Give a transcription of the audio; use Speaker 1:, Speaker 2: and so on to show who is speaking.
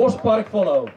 Speaker 1: Bospark Follow.